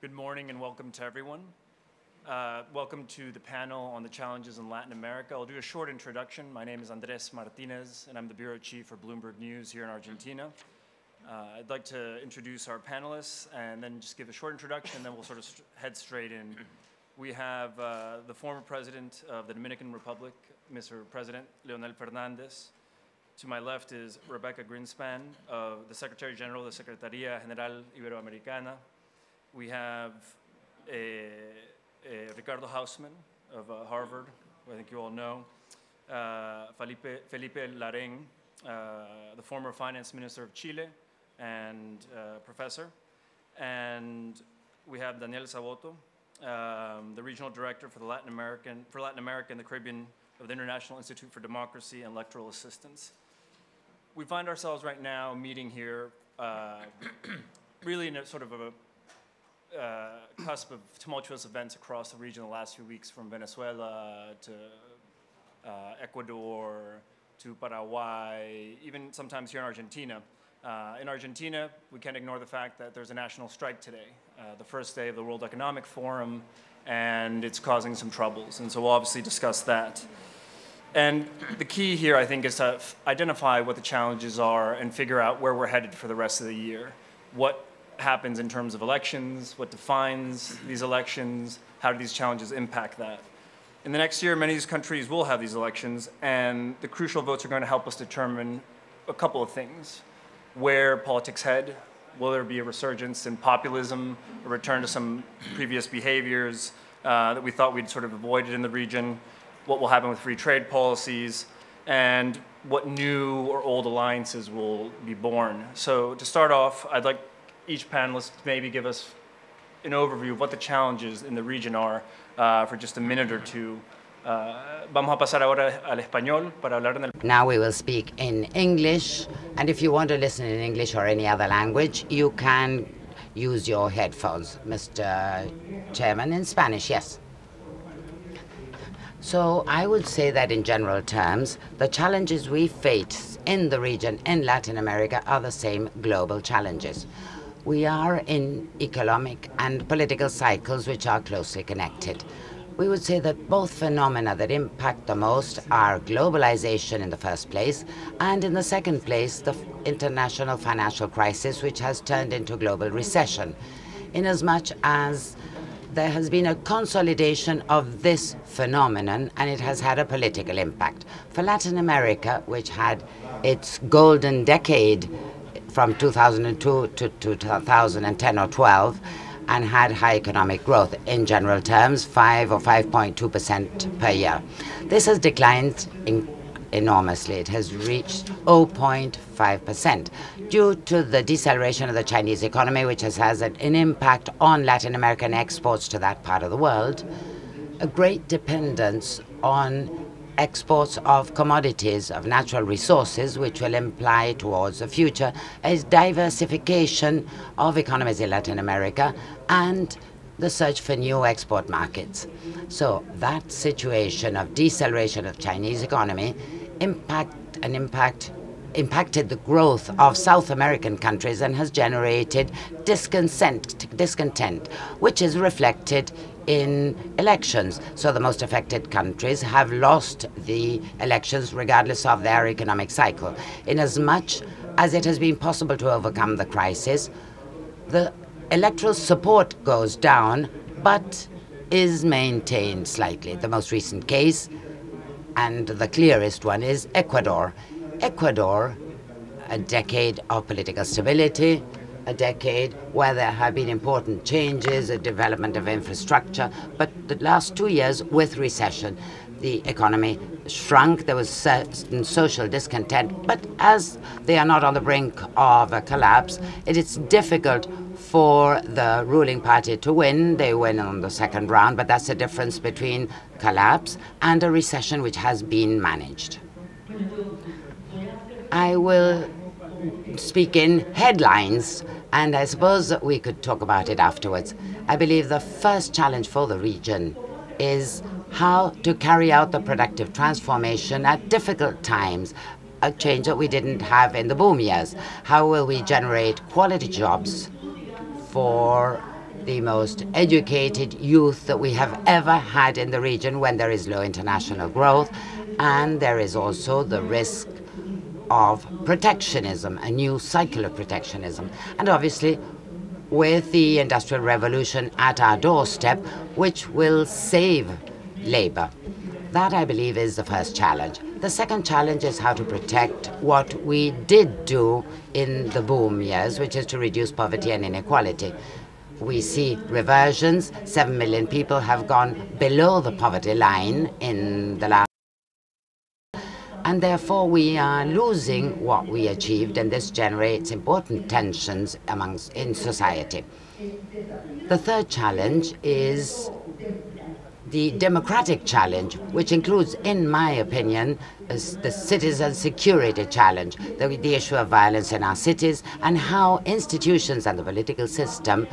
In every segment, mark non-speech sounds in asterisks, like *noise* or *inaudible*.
Good morning and welcome to everyone. Uh, welcome to the panel on the challenges in Latin America. I'll do a short introduction. My name is Andres Martinez, and I'm the bureau chief for Bloomberg News here in Argentina. Uh, I'd like to introduce our panelists and then just give a short introduction, and then we'll sort of st head straight in. We have uh, the former president of the Dominican Republic, Mr. President Leonel Fernandez. To my left is Rebeca Grynspan, the Secretary General of the Secretaría General Iberoamericana. We have a uh, Ricardo Hausmann of uh, Harvard, I think you all know, uh, Felipe, Felipe Larraín, the former finance minister of Chile and professor, and we have Daniel Zovatto, um, the regional director for the Latin American for Latin America and the Caribbean of the International Institute for Democracy and Electoral Assistance. We find ourselves right now meeting here, uh, *clears throat* really in a sort of a uh, cusp of tumultuous events across the region the last few weeks, from Venezuela to uh, Ecuador to Paraguay, even sometimes here in Argentina. Uh, in Argentina, we can't ignore the fact that there's a national strike today, uh, the first day of the World Economic Forum, and it's causing some troubles. And so we'll obviously discuss that. And the key here, I think, is to identify what the challenges are and figure out where we're headed for the rest of the year. What happens in terms of elections, what defines these elections, how do these challenges impact that. In the next year, many of these countries will have these elections, and the crucial votes are going to help us determine a couple of things. Where politics head, will there be a resurgence in populism, a return to some previous behaviors uh, that we thought we'd sort of avoided in the region, what will happen with free trade policies, and what new or old alliances will be born. So to start off, I'd like each panelist maybe give us an overview of what the challenges in the region are uh, for just a minute or two. Uh, vamos a pasar ahora al español para hablar en el... Now we will speak in English, and if you want to listen in English or any other language, you can use your headphones, Mr. Chairman, in Spanish, yes. So I would say that in general terms, the challenges we face in the region in Latin America are the same global challenges. We are in economic and political cycles which are closely connected. We would say that both phenomena that impact the most are globalization in the first place, and in the second place, the international financial crisis, which has turned into global recession, inasmuch as there has been a consolidation of this phenomenon and it has had a political impact. For Latin America, which had its golden decade from 2002 to 2010 or 12 and had high economic growth in general terms, 5 or 5.2% per year. This has declined enormously. It has reached 0.5% due to the deceleration of the Chinese economy, which has had an impact on Latin American exports to that part of the world, a great dependence on exports of commodities, of natural resources, which will imply towards the future a diversification of economies in Latin America and the search for new export markets. So that situation of deceleration of Chinese economy impact an impact impacted the growth of South American countries and has generated discontent, discontent which is reflected in elections. So the most affected countries have lost the elections regardless of their economic cycle. Inasmuch as much as it has been possible to overcome the crisis, the electoral support goes down, but is maintained slightly. The most recent case, and the clearest one, is Ecuador. Ecuador, a decade of political stability, a decade where there have been important changes, a development of infrastructure, but the last two years with recession, the economy shrunk, there was certain social discontent, but as they are not on the brink of a collapse, it is difficult for the ruling party to win. They win on the second round, but that's the difference between collapse and a recession which has been managed. I will speak in headlines and I suppose we could talk about it afterwards. I believe the first challenge for the region is how to carry out the productive transformation at difficult times, a change that we didn't have in the boom years. How will we generate quality jobs for the most educated youth that we have ever had in the region when there is low international growth, and there is also the risk of protectionism, a new cycle of protectionism. And obviously, with the Industrial Revolution at our doorstep, which will save labor. That, I believe, is the first challenge. The second challenge is how to protect what we did do in the boom years, which is to reduce poverty and inequality. We see reversions. Seven million people have gone below the poverty line in the last and therefore we are losing what we achieved, and this generates important tensions amongst in society. The third challenge is the democratic challenge, which includes, in my opinion, the citizen security challenge, the, the issue of violence in our cities, and how institutions and the political system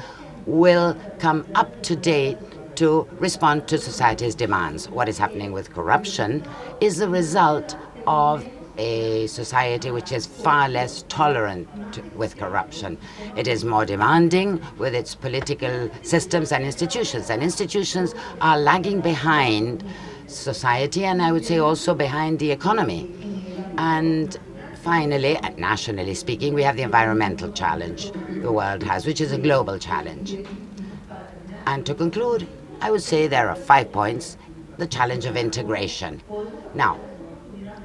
will come up to date to respond to society's demands. What is happening with corruption is the result of a society which is far less tolerant with corruption. It is more demanding with its political systems and institutions, and institutions are lagging behind society and I would say also behind the economy. And finally, nationally speaking, we have the environmental challenge the world has, which is a global challenge. And to conclude, I would say there are five points. The challenge of integration. Now,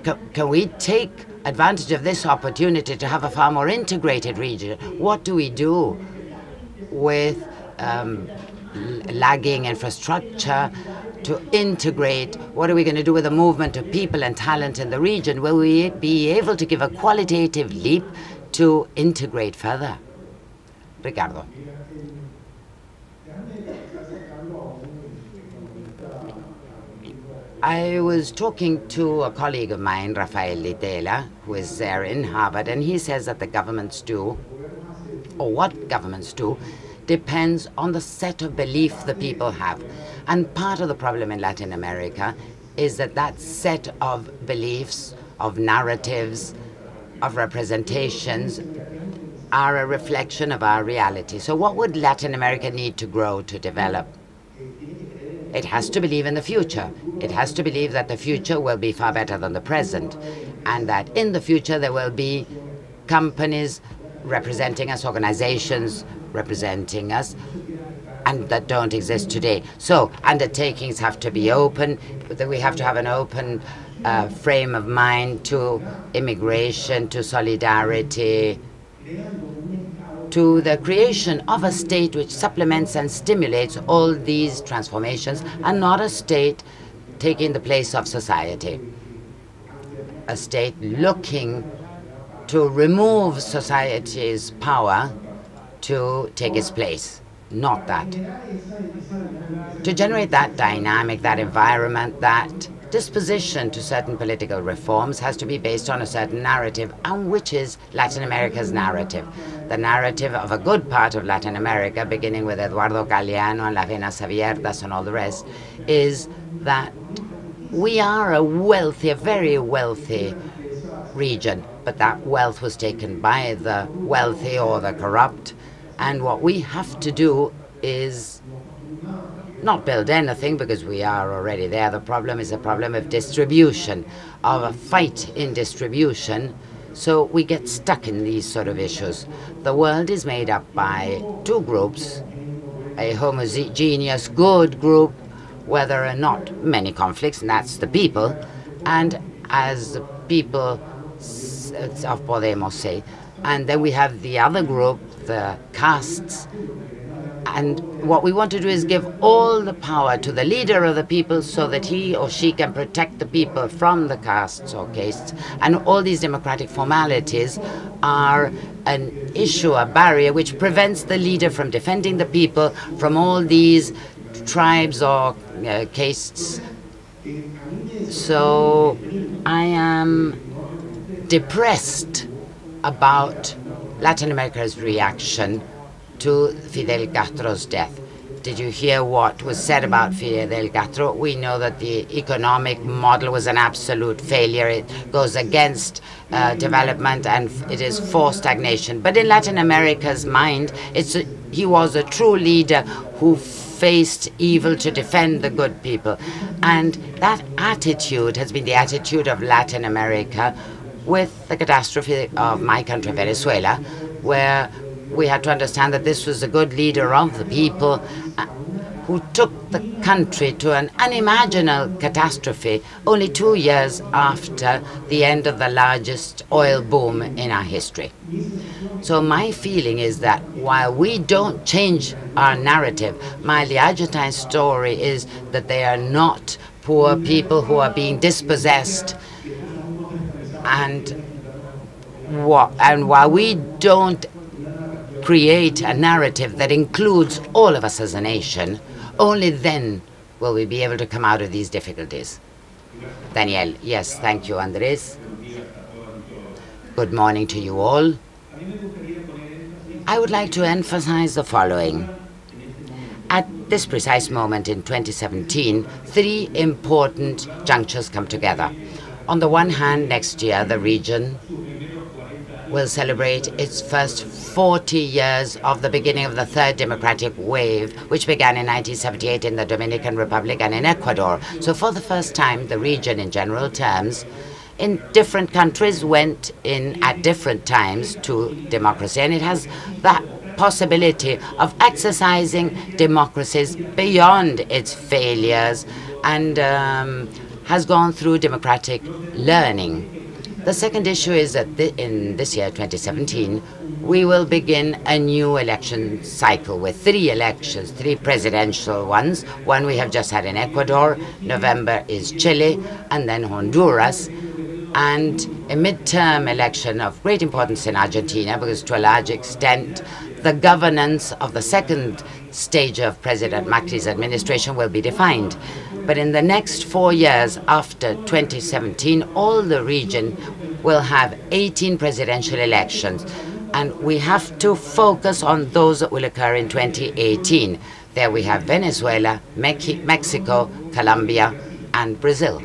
can, can we take advantage of this opportunity to have a far more integrated region? What do we do with um, lagging infrastructure to integrate? What are we going to do with the movement of people and talent in the region? Will we be able to give a qualitative leap to integrate further? Ricardo. I was talking to a colleague of mine, Rafael Di Tella, who is there in Harvard, and he says that the governments do, or what governments do, depends on the set of belief the people have. And part of the problem in Latin America is that that set of beliefs, of narratives, of representations are a reflection of our reality. So what would Latin America need to grow, to develop? It has to believe in the future. It has to believe that the future will be far better than the present, and that in the future there will be companies representing us, organizations representing us, and that don't exist today. So undertakings have to be open. That we have to have an open uh, frame of mind to immigration, to solidarity, to the creation of a state which supplements and stimulates all these transformations and not a state taking the place of society. A state looking to remove society's power to take its place, not that. To generate that dynamic, that environment, that disposition to certain political reforms has to be based on a certain narrative, and which is Latin America's narrative. The narrative of a good part of Latin America, beginning with Eduardo Galeano and Las Venas Abiertas and all the rest, is that we are a wealthy, a very wealthy region, but that wealth was taken by the wealthy or the corrupt. And what we have to do is not build anything because we are already there. The problem is a problem of distribution, of a fight in distribution. So we get stuck in these sort of issues. The world is made up by two groups a homogeneous good group where there are not many conflicts, and that's the people. And as the people of Podemos say, and then we have the other group, the castes, and what we want to do is give all the power to the leader of the people so that he or she can protect the people from the castes or castes. And all these democratic formalities are an issue, a barrier, which prevents the leader from defending the people from all these tribes or uh, castes. So I am depressed about Latin America's reaction to Fidel Castro's death. Did you hear what was said about Fidel Castro? We know that the economic model was an absolute failure. It goes against uh, development and it is forced stagnation. But in Latin America's mind, it's he was a true leader who faced evil to defend the good people. And that attitude has been the attitude of Latin America with the catastrophe of my country, Venezuela, where we had to understand that this was a good leader of the people uh, who took the country to an unimaginable catastrophe only two years after the end of the largest oil boom in our history. So my feeling is that while we don't change our narrative, my Argentine story is that they are not poor people who are being dispossessed and and while we don't create a narrative that includes all of us as a nation, only then will we be able to come out of these difficulties. Daniel, yes, thank you, Andres. Good morning to you all. I would like to emphasize the following. At this precise moment in 2017, three important junctures come together. On the one hand, next year, the region will celebrate its first 40 years of the beginning of the third democratic wave, which began in 1978 in the Dominican Republic and in Ecuador. So, for the first time, the region, in general terms, in different countries went in at different times to democracy, and it has that possibility of exercising democracies beyond its failures and um, has gone through democratic learning. The second issue is that th in this year, 2017, we will begin a new election cycle with three elections, three presidential ones. One we have just had in Ecuador, November is Chile, and then Honduras and a midterm election of great importance in Argentina because to a large extent the governance of the second stage of President Macri's administration will be defined. But in the next four years after 2017, all the region will have 18 presidential elections. And we have to focus on those that will occur in 2018. There we have Venezuela, Mexico, Colombia, and Brazil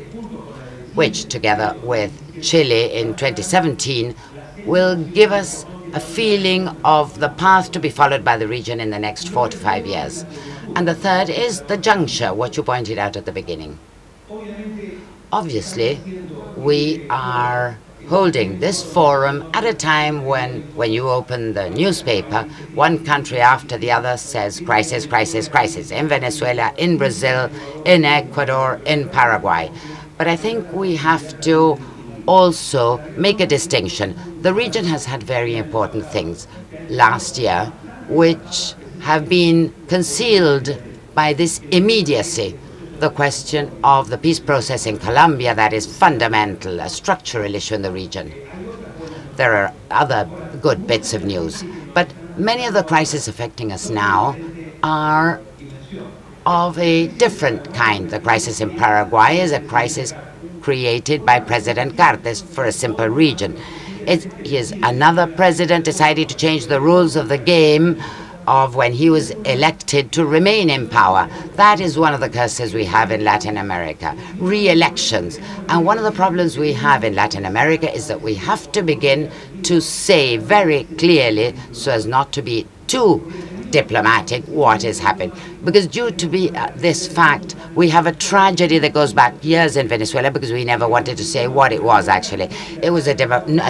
which, together with Chile in 2017, will give us a feeling of the path to be followed by the region in the next four to five years. And the third is the juncture, what you pointed out at the beginning. Obviously, we are holding this forum at a time when, when you open the newspaper, one country after the other says crisis, crisis, crisis. In Venezuela, in Brazil, in Ecuador, in Paraguay. But I think we have to also make a distinction. The region has had very important things last year, which have been concealed by this immediacy. The question of the peace process in Colombia that is fundamental, a structural issue in the region. There are other good bits of news, but many of the crises affecting us now are of a different kind. The crisis in Paraguay is a crisis created by President Cartes for a simple region. It is another president decided to change the rules of the game of when he was elected to remain in power. That is one of the curses we have in Latin America. Re-elections. And one of the problems we have in Latin America is that we have to begin to say very clearly, so as not to be too diplomatic what has happened. Because due to be, uh, this fact, we have a tragedy that goes back years in Venezuela because we never wanted to say what it was actually. It was a,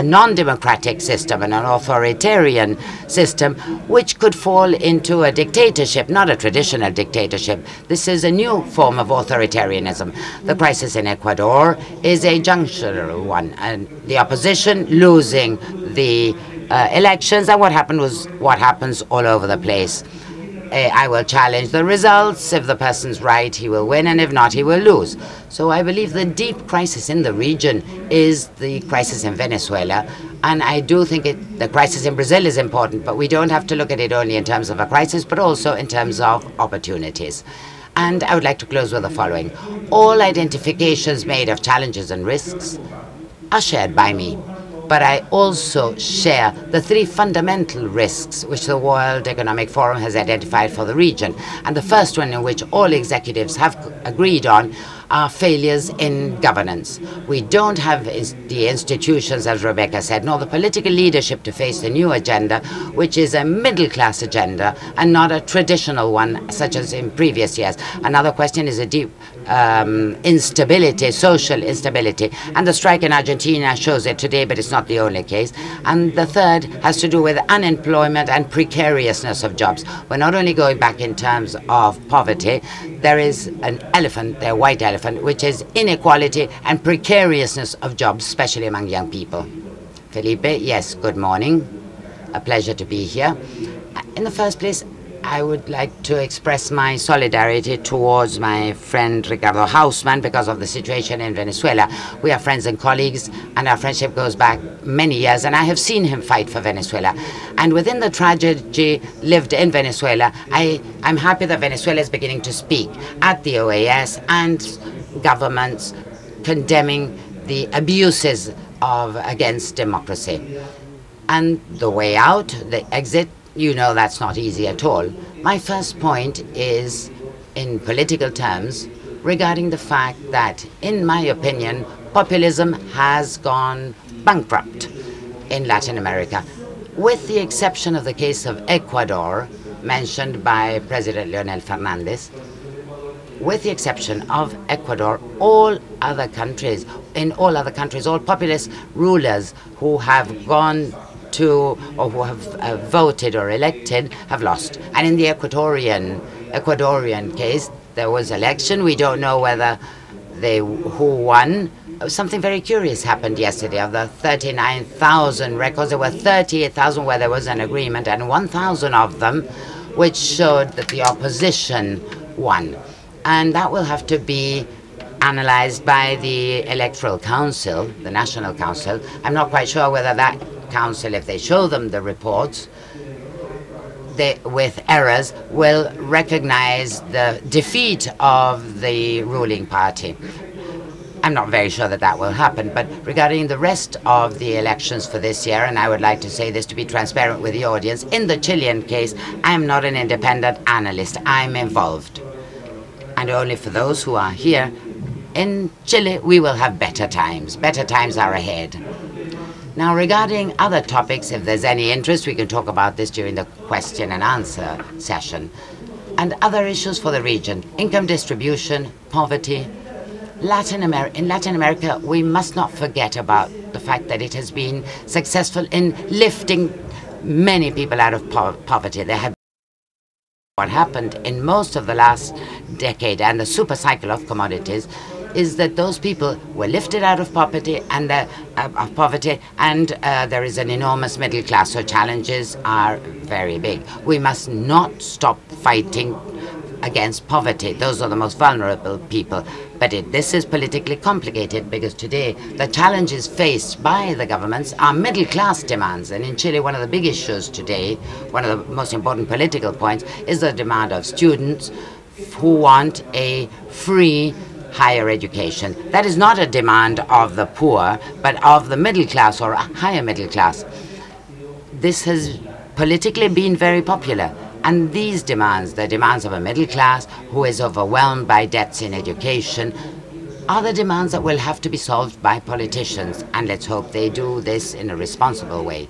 a non-democratic system and an authoritarian system which could fall into a dictatorship, not a traditional dictatorship. This is a new form of authoritarianism. The crisis in Ecuador is a junctional one, and the opposition losing the uh, elections, and what happened was what happens all over the place. Uh, I will challenge the results. If the person's right, he will win, and if not, he will lose. So I believe the deep crisis in the region is the crisis in Venezuela, and I do think it, the crisis in Brazil is important, but we don't have to look at it only in terms of a crisis, but also in terms of opportunities. And I would like to close with the following. All identifications made of challenges and risks are shared by me but I also share the three fundamental risks which the World Economic Forum has identified for the region. And the first one, in which all executives have agreed on, are failures in governance. We don't have the institutions, as Rebeca said, nor the political leadership to face the new agenda, which is a middle class agenda and not a traditional one, such as in previous years. Another question is a deep um, instability, social instability. And the strike in Argentina shows it today, but it's not the only case. And the third has to do with unemployment and precariousness of jobs. We're not only going back in terms of poverty, there is an elephant, the white elephant, which is inequality and precariousness of jobs, especially among young people. Felipe, yes, good morning. A pleasure to be here. In the first place, I would like to express my solidarity towards my friend Ricardo Hausmann because of the situation in Venezuela. We are friends and colleagues, and our friendship goes back many years, and I have seen him fight for Venezuela. And within the tragedy lived in Venezuela, I, I'm happy that Venezuela is beginning to speak at the OAS and governments condemning the abuses of against democracy. And the way out, the exit, you know that's not easy at all. My first point is, in political terms, regarding the fact that, in my opinion, populism has gone bankrupt in Latin America, with the exception of the case of Ecuador, mentioned by President Leonel Fernandez. With the exception of Ecuador, all other countries, in all other countries, all populist rulers who have gone to or who have uh, voted or elected have lost. And in the Ecuadorian Ecuadorian case, there was election. We don't know whether they who won. Something very curious happened yesterday. Of the 39,000 records, there were 38,000 where there was an agreement, and 1,000 of them which showed that the opposition won. And that will have to be analyzed by the Electoral Council, the National Council. I'm not quite sure whether that council, if they show them the reports they, with errors, will recognize the defeat of the ruling party. I'm not very sure that that will happen, but regarding the rest of the elections for this year, and I would like to say this to be transparent with the audience, in the Chilean case, I'm not an independent analyst. I'm involved. And only for those who are here, in Chile, we will have better times. Better times are ahead. Now, regarding other topics, if there's any interest, we can talk about this during the question and answer session. And other issues for the region income distribution, poverty. Latin Amer in Latin America, we must not forget about the fact that it has been successful in lifting many people out of po poverty. There have what happened in most of the last decade and the super cycle of commodities is that those people were lifted out of poverty and uh, of poverty, and uh, there is an enormous middle class. So challenges are very big. We must not stop fighting against poverty. Those are the most vulnerable people. But it, this is politically complicated because today the challenges faced by the governments are middle class demands. And in Chile, one of the big issues today, one of the most important political points, is the demand of students who want a free higher education. That is not a demand of the poor, but of the middle class or higher middle class. This has politically been very popular. And these demands, the demands of a middle class who is overwhelmed by debts in education, are the demands that will have to be solved by politicians. And let's hope they do this in a responsible way.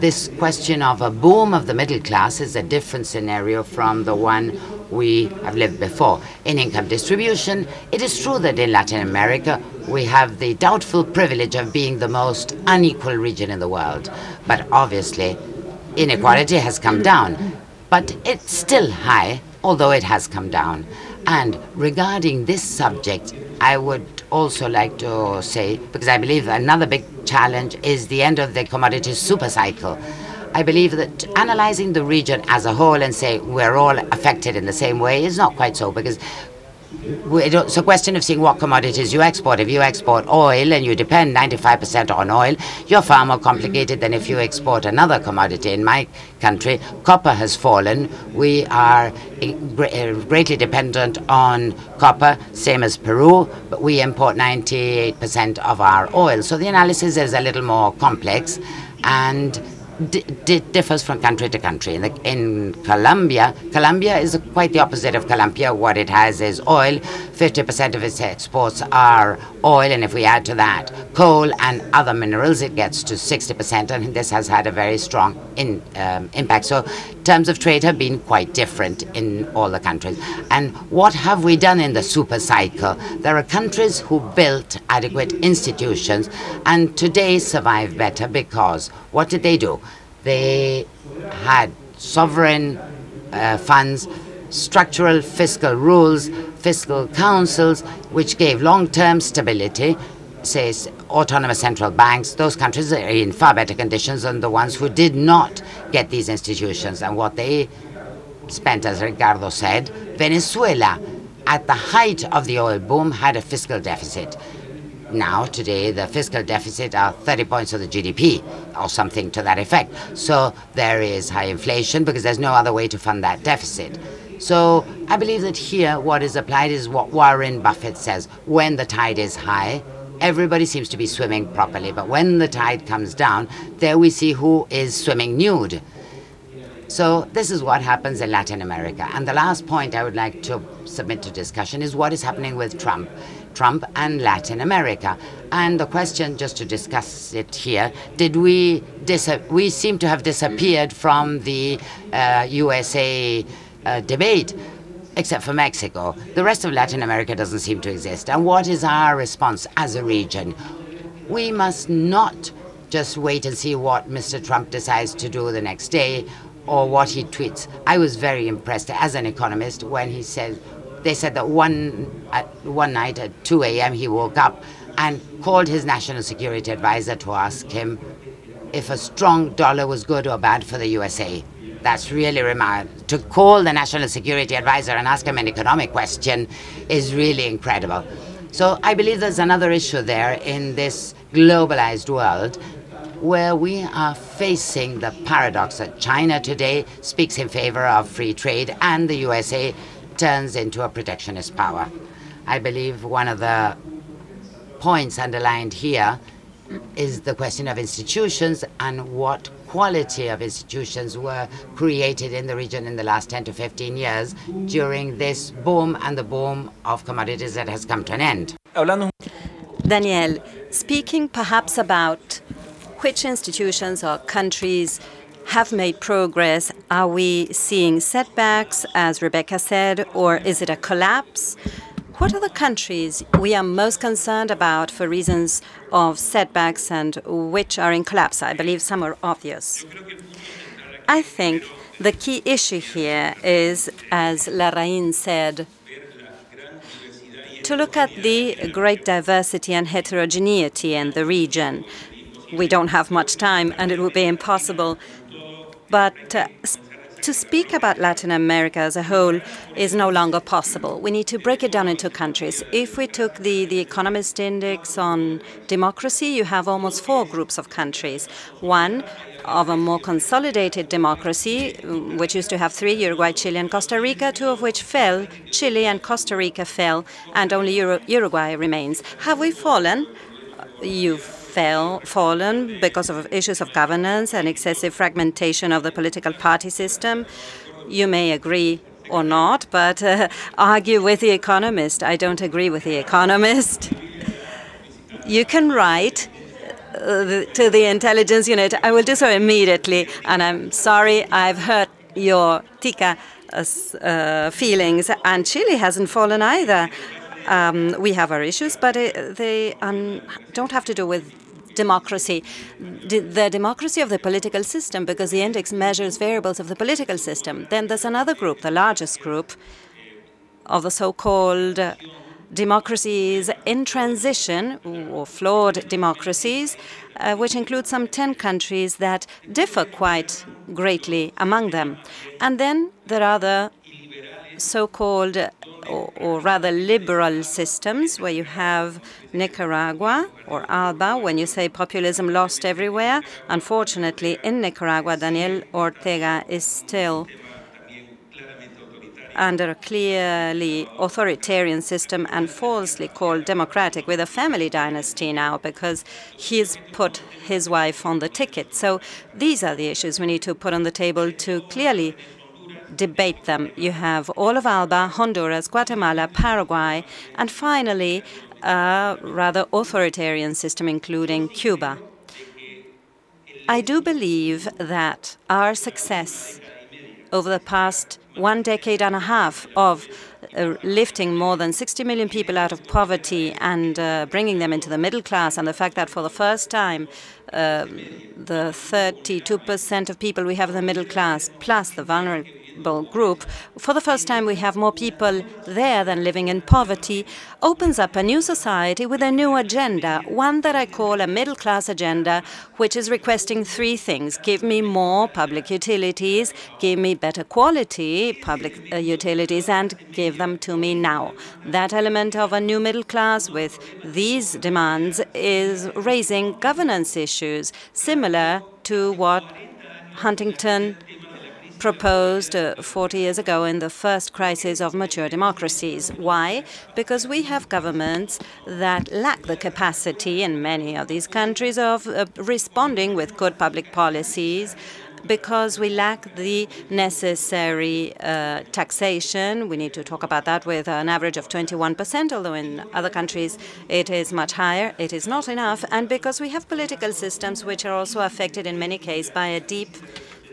This question of a boom of the middle class is a different scenario from the one we have lived before. In income distribution, it is true that in Latin America we have the doubtful privilege of being the most unequal region in the world. But obviously, inequality has come down. But it's still high, although it has come down. And regarding this subject, I would also like to say, because I believe another big challenge is the end of the commodity super cycle. I believe that analyzing the region as a whole and say we're all affected in the same way is not quite so because it's a question of seeing what commodities you export. If you export oil and you depend 95% on oil, you're far more complicated than if you export another commodity. In my country, copper has fallen. We are uh, greatly dependent on copper, same as Peru, but we import 98% of our oil. So the analysis is a little more complex and differs from country to country. In, in Colombia, Colombia is quite the opposite of Colombia. What it has is oil. 50% of its exports are oil, and if we add to that coal and other minerals, it gets to 60%, and this has had a very strong in, um, impact. So, terms of trade have been quite different in all the countries. And what have we done in the super cycle? There are countries who built adequate institutions and today survive better because what did they do? They had sovereign uh, funds, structural fiscal rules, fiscal councils, which gave long term stability. Say, autonomous central banks, those countries are in far better conditions than the ones who did not get these institutions. And what they spent, as Ricardo said, Venezuela, at the height of the oil boom, had a fiscal deficit. Now, today, the fiscal deficit are 30 points of the GDP, or something to that effect. So there is high inflation because there's no other way to fund that deficit. So I believe that here what is applied is what Warren Buffett says when the tide is high, everybody seems to be swimming properly. But when the tide comes down, there we see who is swimming nude. So this is what happens in Latin America. And the last point I would like to submit to discussion is what is happening with Trump. Trump and Latin America. And the question, just to discuss it here, did we we seem to have disappeared from the uh, USA uh, debate, except for Mexico. The rest of Latin America doesn't seem to exist. And what is our response as a region? We must not just wait and see what Mr. Trump decides to do the next day or what he tweets. I was very impressed as an economist when he said they said that one, at one night at 2 a.m. he woke up and called his national security advisor to ask him if a strong dollar was good or bad for the USA. That's really remarkable. Uh, to call the national security advisor and ask him an economic question is really incredible. So I believe there's another issue there in this globalized world where we are facing the paradox that China today speaks in favor of free trade and the USA turns into a protectionist power. I believe one of the points underlined here is the question of institutions and what quality of institutions were created in the region in the last 10 to 15 years during this boom and the boom of commodities that has come to an end. Daniel, speaking perhaps about which institutions or countries have made progress? Are we seeing setbacks, as Rebeca said, or is it a collapse? What are the countries we are most concerned about for reasons of setbacks and which are in collapse? I believe some are obvious. I think the key issue here is, as Larraín said, to look at the great diversity and heterogeneity in the region. We don't have much time, and it would be impossible but uh, to speak about Latin America as a whole is no longer possible. We need to break it down into countries. If we took the, the Economist Index on democracy, you have almost four groups of countries. One of a more consolidated democracy, which used to have three, Uruguay, Chile, and Costa Rica, two of which fell. Chile and Costa Rica fell, and only Uruguay remains. Have we fallen? You've fell, fallen because of issues of governance and excessive fragmentation of the political party system. You may agree or not, but uh, *laughs* argue with the economist. I don't agree with the economist. You can write uh, to the intelligence unit. I will do so immediately, and I'm sorry I've hurt your Tica uh, uh feelings, and Chile hasn't fallen either. Um, we have our issues, but it, they um, don't have to do with democracy, the democracy of the political system, because the index measures variables of the political system. Then there's another group, the largest group, of the so-called democracies in transition, or flawed democracies, uh, which include some 10 countries that differ quite greatly among them. And then there are the so-called or, or, rather liberal systems where you have Nicaragua or ALBA when you say populism lost everywhere. Unfortunately, in Nicaragua, Daniel Ortega is still under a clearly authoritarian system and falsely called democratic with a family dynasty now because he's put his wife on the ticket. So these are the issues we need to put on the table to clearly debate them. You have all of Alba, Honduras, Guatemala, Paraguay, and finally a rather authoritarian system, including Cuba. I do believe that our success over the past one decade and a half of uh, lifting more than 60 million people out of poverty and uh, bringing them into the middle class, and the fact that for the first time, uh, the 32% of people we have in the middle class, plus the vulnerable group, for the first time we have more people there than living in poverty, opens up a new society with a new agenda, one that I call a middle class agenda, which is requesting three things. Give me more public utilities, give me better quality public uh, utilities, and give them to me now. That element of a new middle class with these demands is raising governance issues, similar to what Huntington proposed uh, 40 years ago in the first crisis of mature democracies. Why? Because we have governments that lack the capacity in many of these countries of uh, responding with good public policies because we lack the necessary uh, taxation. We need to talk about that with an average of 21%, although in other countries it is much higher. It is not enough. And because we have political systems which are also affected in many cases by a deep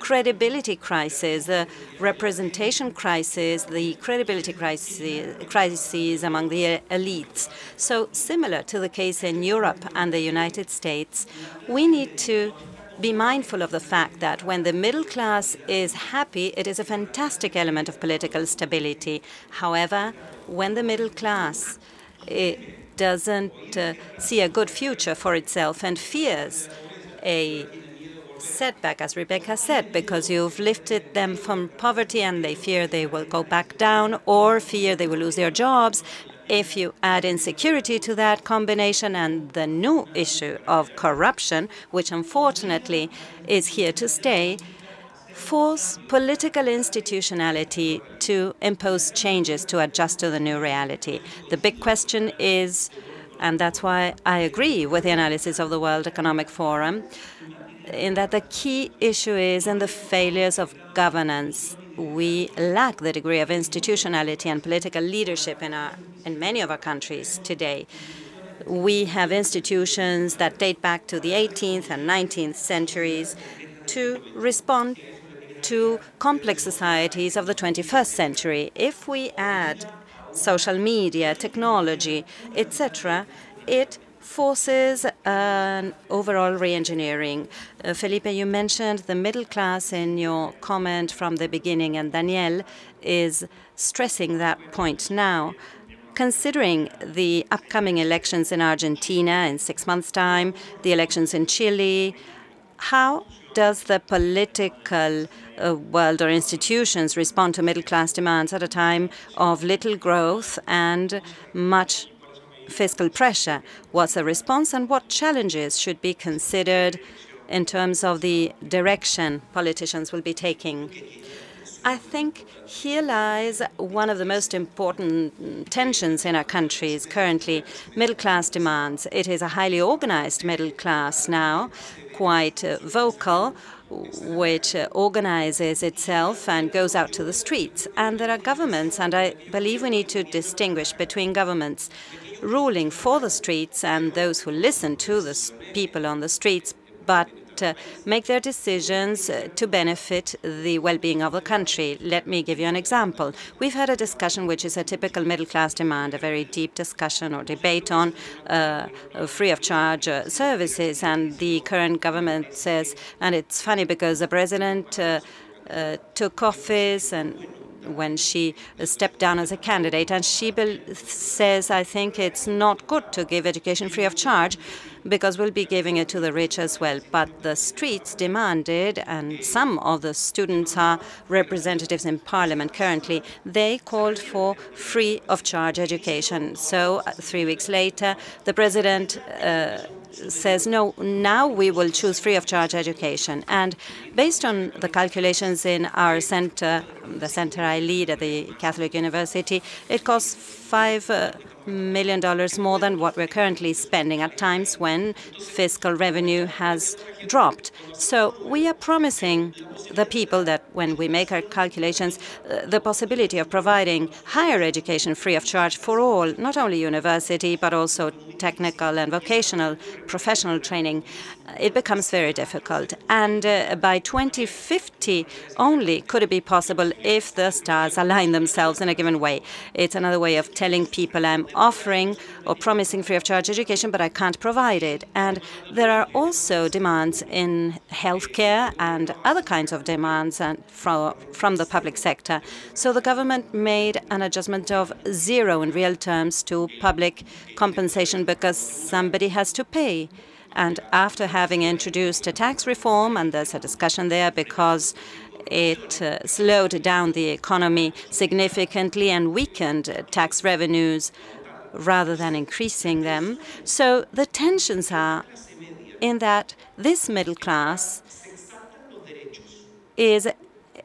credibility crisis, the representation crisis, the credibility crisis, crises among the elites. So similar to the case in Europe and the United States, we need to be mindful of the fact that when the middle class is happy, it is a fantastic element of political stability. However, when the middle class doesn't uh, see a good future for itself and fears a setback, as Rebeca said, because you've lifted them from poverty and they fear they will go back down or fear they will lose their jobs. If you add insecurity to that combination and the new issue of corruption, which unfortunately is here to stay, force political institutionality to impose changes to adjust to the new reality. The big question is, and that's why I agree with the analysis of the World Economic Forum, in that the key issue is in the failures of governance. We lack the degree of institutionality and political leadership in, our, in many of our countries today. We have institutions that date back to the 18th and 19th centuries to respond to complex societies of the 21st century. If we add social media, technology, etc., it forces and overall reengineering. Uh, Felipe, you mentioned the middle class in your comment from the beginning, and Daniel is stressing that point now. Considering the upcoming elections in Argentina in six months' time, the elections in Chile, how does the political uh, world or institutions respond to middle class demands at a time of little growth and much fiscal pressure. What's the response and what challenges should be considered in terms of the direction politicians will be taking? I think here lies one of the most important tensions in our countries currently middle class demands. It is a highly organized middle class now, quite uh, vocal, which uh, organizes itself and goes out to the streets. And there are governments, and I believe we need to distinguish between governments ruling for the streets and those who listen to the people on the streets, but uh, make their decisions uh, to benefit the well-being of the country. Let me give you an example. We've had a discussion which is a typical middle-class demand, a very deep discussion or debate on uh, free of charge uh, services. And the current government says, and it's funny because the president took office and when she stepped down as a candidate. And she says, I think it's not good to give education free of charge because we'll be giving it to the rich as well. But the streets demanded, and some of the students are representatives in parliament currently, they called for free of charge education. So uh, three weeks later, the president uh, says, no, now we will choose free of charge education. And based on the calculations in our center, the center I lead at the Catholic University, it costs five uh, million dollars more than what we're currently spending at times when fiscal revenue has dropped. So we are promising the people that when we make our calculations, uh, the possibility of providing higher education free of charge for all, not only university, but also technical and vocational professional training, it becomes very difficult. And uh, by 2050 only could it be possible if the stars *laughs* align themselves in a given way. It's another way of telling people I'm offering or promising free of charge education, but I can't provide it. And there are also demands in healthcare and other kinds of demands and from, from the public sector. So the government made an adjustment of zero in real terms to public compensation because somebody has to pay. And after having introduced a tax reform, and there's a discussion there because it uh, slowed down the economy significantly and weakened tax revenues rather than increasing them. So the tensions are in that this middle class is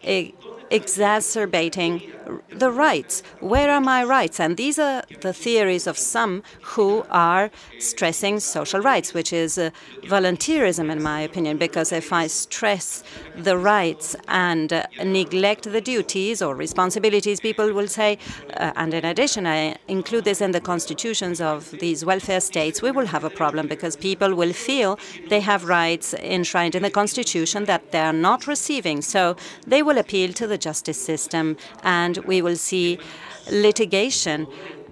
a, exacerbating the rights. Where are my rights? And these are the theories of some who are stressing social rights, which is uh, volunteerism, in my opinion, because if I stress the rights and uh, neglect the duties or responsibilities, people will say, uh, and in addition, I include this in the constitutions of these welfare states, we will have a problem because people will feel they have rights enshrined in the constitution that they are not receiving. So they will appeal to the justice system and we will see litigation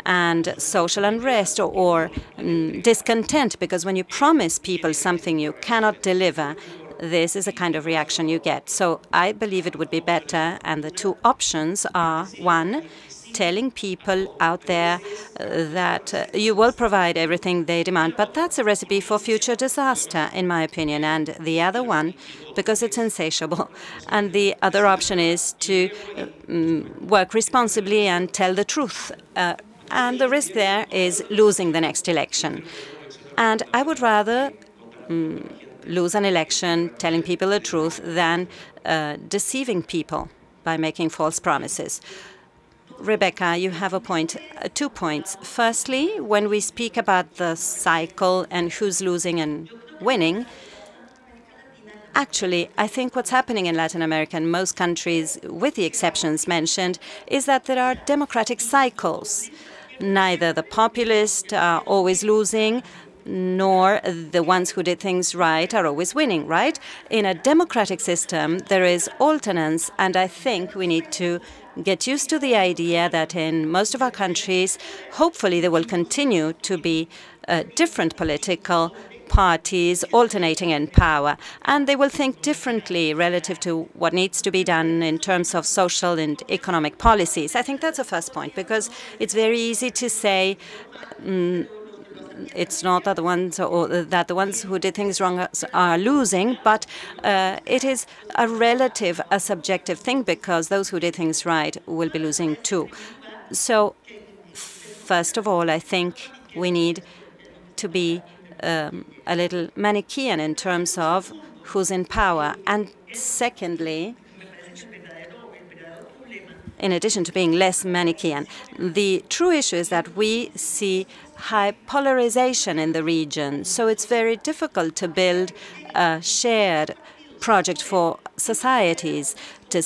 and social unrest or, or mm, discontent because when you promise people something you cannot deliver, this is a kind of reaction you get. So I believe it would be better, and the two options are one, telling people out there uh, that uh, you will provide everything they demand. But that's a recipe for future disaster, in my opinion. And the other one, because it's insatiable, *laughs* and the other option is to um, work responsibly and tell the truth. Uh, and the risk there is losing the next election. And I would rather um, lose an election telling people the truth than uh, deceiving people by making false promises. Rebeca, you have a point, uh, two points. Firstly, when we speak about the cycle and who's losing and winning, actually, I think what's happening in Latin America and most countries, with the exceptions mentioned, is that there are democratic cycles. Neither the populists are always losing, nor the ones who did things right are always winning, right? In a democratic system, there is alternance, and I think we need to get used to the idea that in most of our countries, hopefully there will continue to be uh, different political parties alternating in power, and they will think differently relative to what needs to be done in terms of social and economic policies. I think that's the first point, because it's very easy to say, um, it's not that the ones that the ones who did things wrong are losing, but uh, it is a relative, a subjective thing because those who did things right will be losing too. So, first of all, I think we need to be um, a little Manichaean in terms of who's in power, and secondly, in addition to being less Manichaean, the true issue is that we see high polarization in the region. So it's very difficult to build a shared project for societies. To,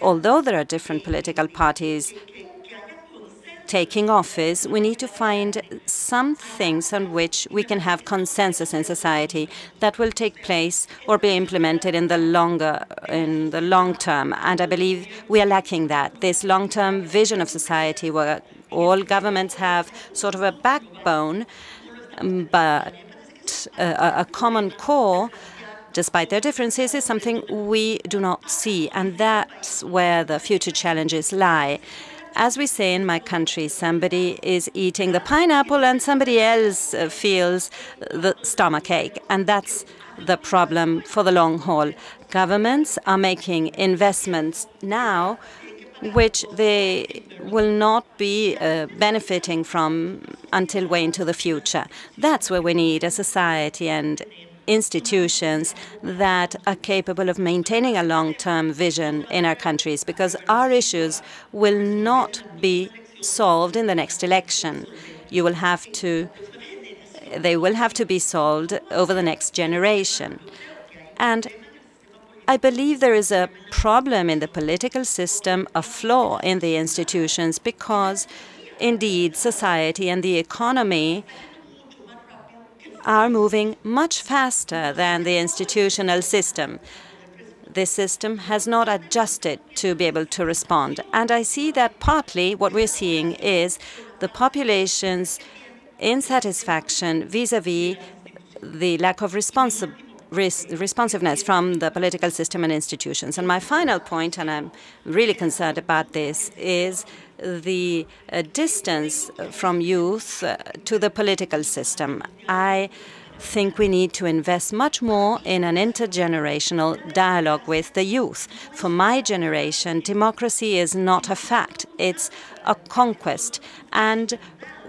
although there are different political parties taking office, we need to find some things on which we can have consensus in society that will take place or be implemented in the longer in the long term. And I believe we are lacking that. This long-term vision of society where all governments have sort of a backbone, um, but a, a common core despite their differences, is something we do not see. And that's where the future challenges lie. As we say in my country, somebody is eating the pineapple and somebody else uh, feels the stomach ache. And that's the problem for the long haul. Governments are making investments now which they will not be uh, benefiting from until way into the future. That's where we need a society and institutions that are capable of maintaining a long-term vision in our countries because our issues will not be solved in the next election. You will have to they will have to be solved over the next generation. And I believe there is a problem in the political system, a flaw in the institutions, because indeed society and the economy are moving much faster than the institutional system. This system has not adjusted to be able to respond. And I see that partly what we're seeing is the population's insatisfaction vis-à-vis the lack of responsibility res responsiveness from the political system and institutions. And my final point, and I'm really concerned about this, is the uh, distance from youth uh, to the political system. I think we need to invest much more in an intergenerational dialogue with the youth. For my generation, democracy is not a fact, it's a conquest. And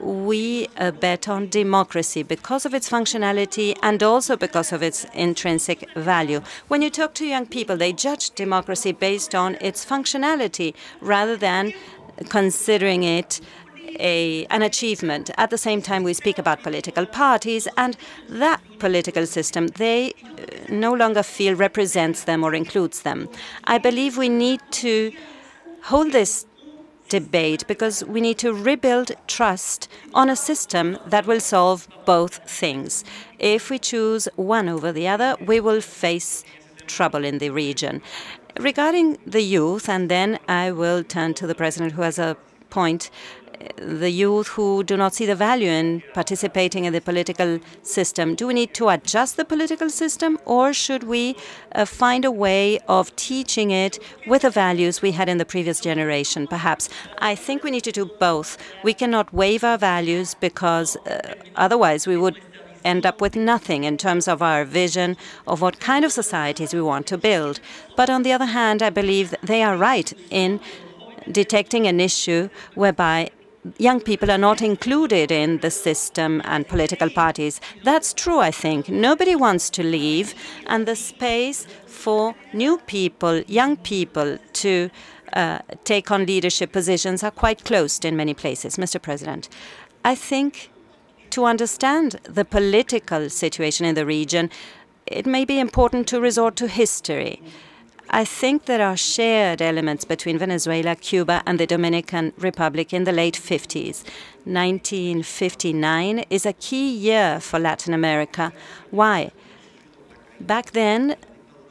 we uh, bet on democracy because of its functionality and also because of its intrinsic value. When you talk to young people, they judge democracy based on its functionality rather than considering it a, an achievement. At the same time, we speak about political parties, and that political system, they uh, no longer feel represents them or includes them. I believe we need to hold this debate because we need to rebuild trust on a system that will solve both things. If we choose one over the other, we will face trouble in the region. Regarding the youth, and then I will turn to the president who has a point the youth who do not see the value in participating in the political system? Do we need to adjust the political system, or should we uh, find a way of teaching it with the values we had in the previous generation, perhaps? I think we need to do both. We cannot waive our values because uh, otherwise we would end up with nothing in terms of our vision of what kind of societies we want to build. But on the other hand, I believe they are right in detecting an issue whereby young people are not included in the system and political parties. That's true, I think. Nobody wants to leave, and the space for new people, young people, to uh, take on leadership positions are quite closed in many places, Mr. President. I think to understand the political situation in the region, it may be important to resort to history. I think there are shared elements between Venezuela, Cuba, and the Dominican Republic in the late 50s. 1959 is a key year for Latin America. Why? Back then,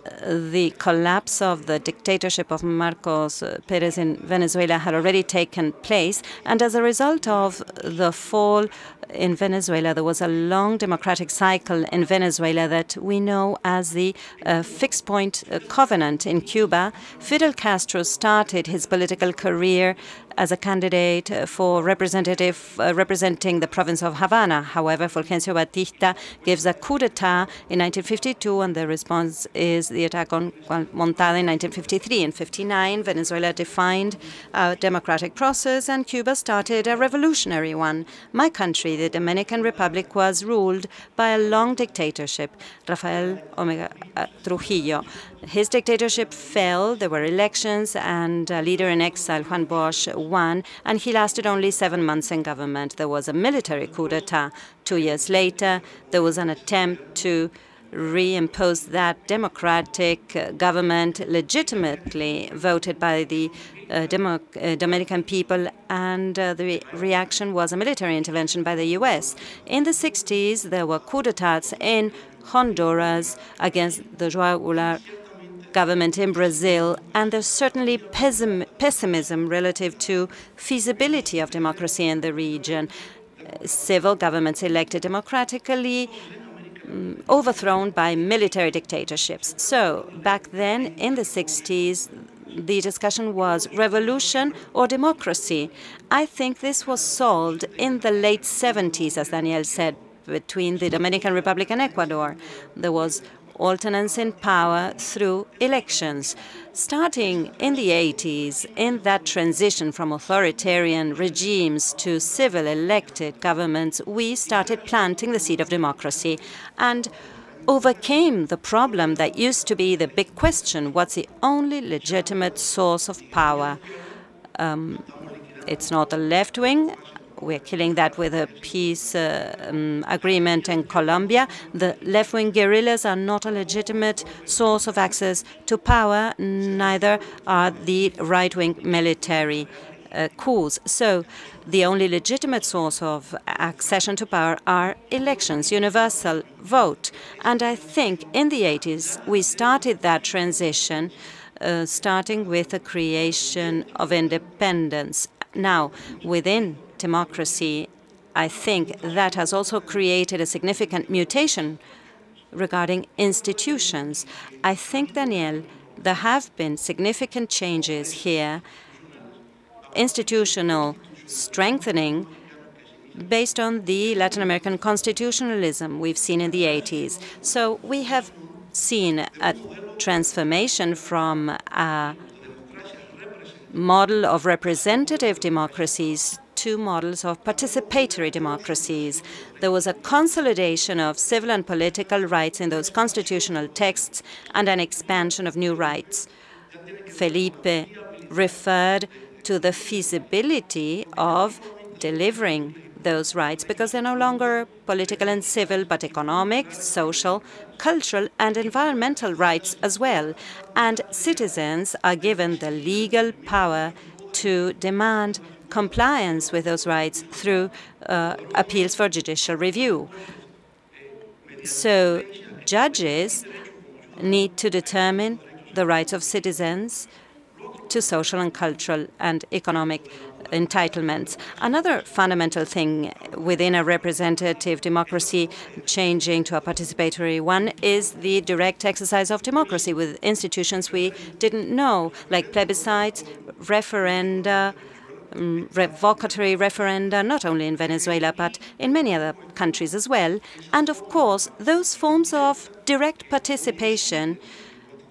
uh, the collapse of the dictatorship of Marcos uh, Perez in Venezuela had already taken place. And as a result of the fall in Venezuela, there was a long democratic cycle in Venezuela that we know as the uh, fixed point uh, covenant in Cuba. Fidel Castro started his political career as a candidate for representative uh, representing the province of Havana. However, Fulgencio Batista gives a coup d'etat in 1952, and the response is the attack on Moncada in 1953. In 59, Venezuela defined a democratic process, and Cuba started a revolutionary one. My country, the Dominican Republic, was ruled by a long dictatorship, Rafael Omega uh, Trujillo. His dictatorship fell, there were elections, and a leader in exile, Juan Bosch, won, and he lasted only seven months in government. There was a military coup d'etat. Two years later, there was an attempt to reimpose that democratic uh, government legitimately voted by the uh, Demo uh, Dominican people, and uh, the re reaction was a military intervention by the U.S. In the 60s, there were coup d'etats in Honduras against the João Goulart government in Brazil, and there's certainly pessim pessimism relative to feasibility of democracy in the region. Civil governments elected democratically um, overthrown by military dictatorships. So back then, in the 60s, the discussion was revolution or democracy. I think this was solved in the late 70s, as Daniel said, between the Dominican Republic and Ecuador. There was alternance in power through elections. Starting in the 80s, in that transition from authoritarian regimes to civil elected governments, we started planting the seed of democracy and overcame the problem that used to be the big question what's the only legitimate source of power? Um, it's not the left wing we're killing that with a peace uh, um, agreement in Colombia. The left wing guerrillas are not a legitimate source of access to power, neither are the right wing military. Uh, coups. So the only legitimate source of accession to power are elections, universal vote. And I think in the 80s we started that transition, uh, starting with the creation of independence. Now, within democracy, I think that has also created a significant mutation regarding institutions. I think, Daniel, there have been significant changes here, institutional strengthening based on the Latin American constitutionalism we've seen in the 80s. So we have seen a transformation from a model of representative democracies two models of participatory democracies. There was a consolidation of civil and political rights in those constitutional texts and an expansion of new rights. Felipe referred to the feasibility of delivering those rights because they're no longer political and civil, but economic, social, cultural, and environmental rights as well. And citizens are given the legal power to demand compliance with those rights through uh, appeals for judicial review. So judges need to determine the rights of citizens to social and cultural and economic entitlements. Another fundamental thing within a representative democracy changing to a participatory one is the direct exercise of democracy with institutions we didn't know, like plebiscites, referenda, Mm, revocatory referenda, not only in Venezuela, but in many other countries as well. And of course, those forms of direct participation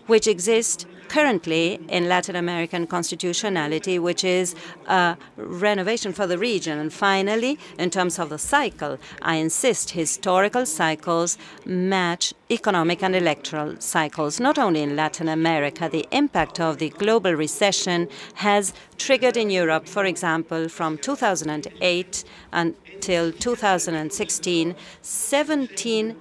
which exist currently in Latin American constitutionality, which is a renovation for the region. And finally, in terms of the cycle, I insist historical cycles match economic and electoral cycles. Not only in Latin America, the impact of the global recession has triggered in Europe, for example, from 2008 until 2016, 17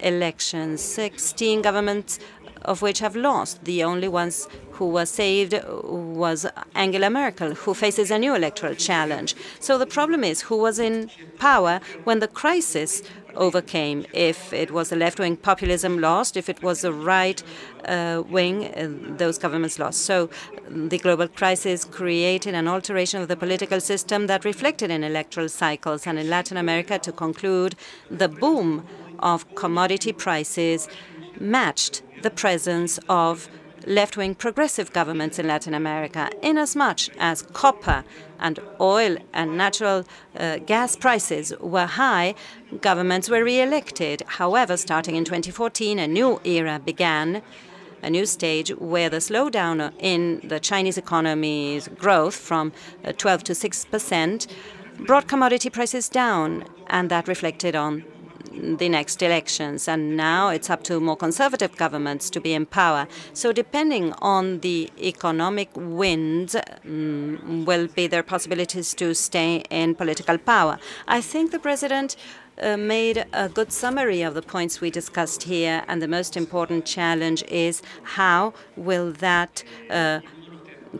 elections, 16 governments of which have lost. The only ones who were saved was Angela Merkel, who faces a new electoral challenge. So the problem is who was in power when the crisis overcame. If it was the left-wing populism lost, if it was the right uh, wing, uh, those governments lost. So the global crisis created an alteration of the political system that reflected in electoral cycles. And in Latin America, to conclude, the boom of commodity prices matched the presence of left-wing progressive governments in Latin America, inasmuch as copper and oil and natural uh, gas prices were high, governments were re-elected. However, starting in 2014, a new era began, a new stage where the slowdown in the Chinese economy's growth from uh, 12 to 6 percent brought commodity prices down, and that reflected on the next elections. And now it's up to more conservative governments to be in power. So depending on the economic wind um, will be their possibilities to stay in political power. I think the president uh, made a good summary of the points we discussed here, and the most important challenge is how will that uh,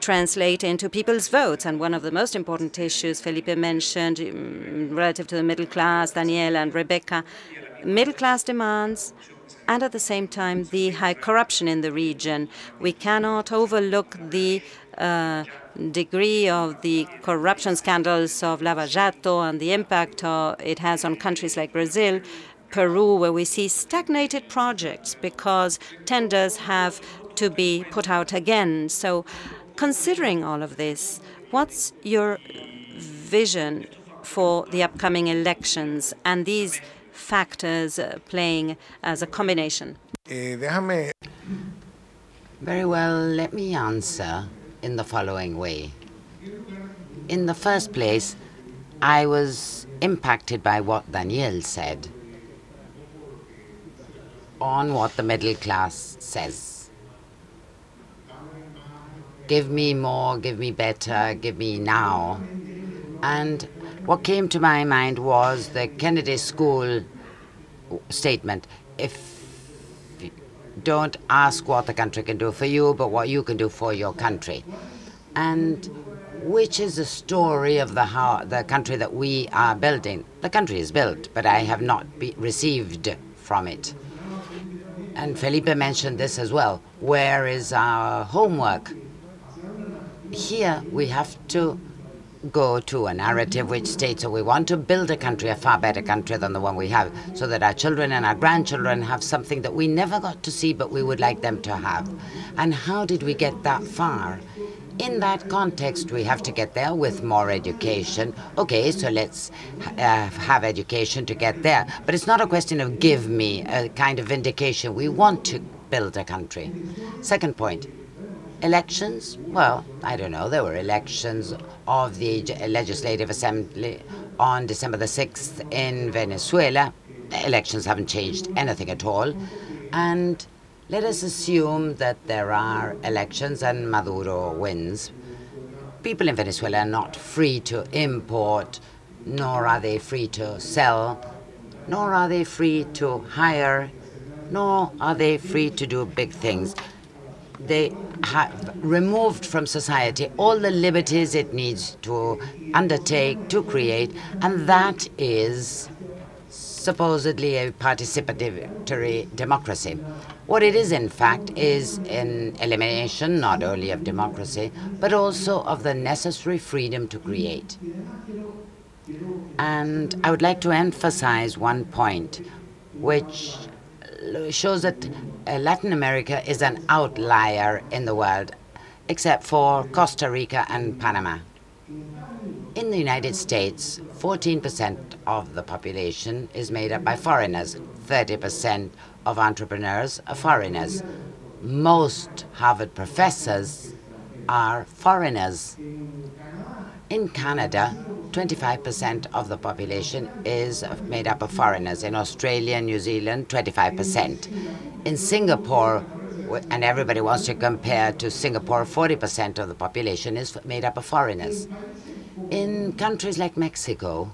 translate into people's votes. And one of the most important issues Felipe mentioned um, relative to the middle class, Daniela and Rebeca, middle class demands and at the same time the high corruption in the region. We cannot overlook the uh, degree of the corruption scandals of Lava Jato and the impact uh, it has on countries like Brazil Peru, where we see stagnated projects because tenders have to be put out again. So, considering all of this, what's your vision for the upcoming elections and these factors uh, playing as a combination? Eh, Very well, let me answer in the following way. In the first place, I was impacted by what Daniel said on what the middle class says. Give me more, give me better, give me now. And what came to my mind was the Kennedy School statement. If don't ask what the country can do for you, but what you can do for your country. And which is the story of the how, the country that we are building. The country is built, but I have not be received from it. And Felipe mentioned this as well. Where is our homework? Here we have to go to a narrative which states that we want to build a country, a far better country than the one we have, so that our children and our grandchildren have something that we never got to see but we would like them to have. And how did we get that far? In that context, we have to get there with more education. Okay, so let's uh, have education to get there. But it's not a question of give me a kind of vindication. We want to build a country. Second point elections? Well, I don't know. There were elections of the Legislative Assembly on December the 6th in Venezuela. Elections haven't changed anything at all. And let us assume that there are elections and Maduro wins. People in Venezuela are not free to import, nor are they free to sell, nor are they free to hire, nor are they free to do big things they have removed from society all the liberties it needs to undertake, to create, and that is supposedly a participatory democracy. What it is, in fact, is an elimination not only of democracy, but also of the necessary freedom to create. And I would like to emphasize one point, which shows that uh, Latin America is an outlier in the world, except for Costa Rica and Panama. In the United States, 14% of the population is made up by foreigners. 30% of entrepreneurs are foreigners. Most Harvard professors are foreigners. In Canada, 25% of the population is made up of foreigners. In Australia and New Zealand, 25%. In Singapore, and everybody wants to compare to Singapore, 40% of the population is made up of foreigners. In countries like Mexico,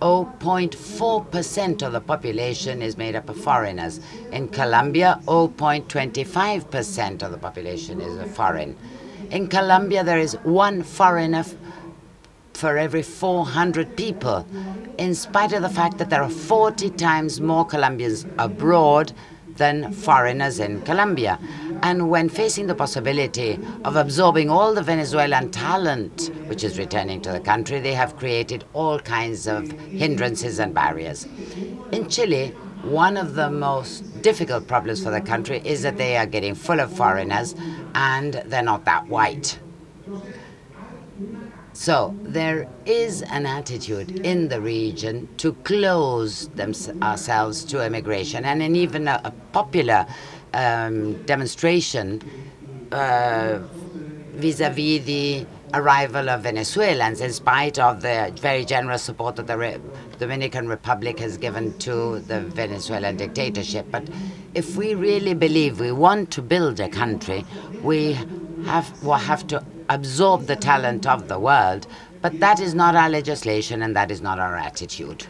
0.4% of the population is made up of foreigners. In Colombia, 0.25% of the population is foreign. In Colombia, there is one foreigner for every 400 people, in spite of the fact that there are 40 times more Colombians abroad than foreigners in Colombia. And when facing the possibility of absorbing all the Venezuelan talent which is returning to the country, they have created all kinds of hindrances and barriers. In Chile, one of the most difficult problems for the country is that they are getting full of foreigners and they're not that white. So there is an attitude in the region to close ourselves to immigration, and in even a, a popular um, demonstration uh, vis-à-vis the arrival of Venezuelans, in spite of the very generous support that the Re Dominican Republic has given to the Venezuelan dictatorship. But if we really believe we want to build a country, we have, will have to absorb the talent of the world, but that is not our legislation and that is not our attitude.